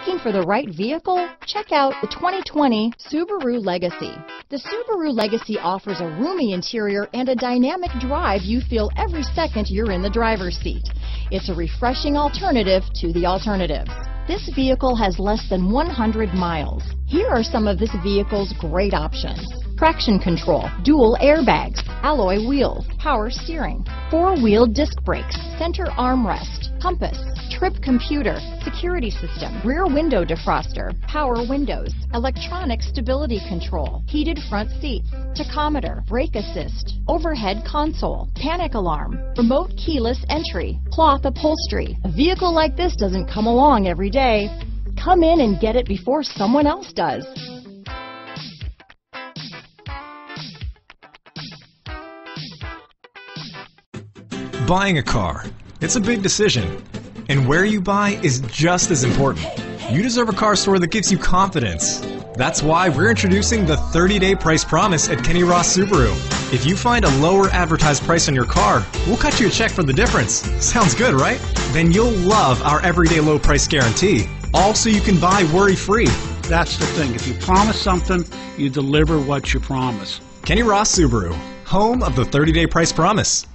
Looking for the right vehicle? Check out the 2020 Subaru Legacy. The Subaru Legacy offers a roomy interior and a dynamic drive you feel every second you're in the driver's seat. It's a refreshing alternative to the alternatives. This vehicle has less than 100 miles. Here are some of this vehicle's great options. Traction control, dual airbags, alloy wheels, power steering, four-wheel disc brakes, center armrest, compass, trip computer, security system, rear window defroster, power windows, electronic stability control, heated front seats, tachometer, brake assist, overhead console, panic alarm, remote keyless entry, cloth upholstery. A vehicle like this doesn't come along every day. Come in and get it before someone else does. Buying a car. It's a big decision. And where you buy is just as important. You deserve a car store that gives you confidence. That's why we're introducing the 30-day price promise at Kenny Ross Subaru. If you find a lower advertised price on your car, we'll cut you a check for the difference. Sounds good, right? Then you'll love our everyday low price guarantee. All so you can buy worry-free. That's the thing. If you promise something, you deliver what you promise. Kenny Ross Subaru, home of the 30-day price promise.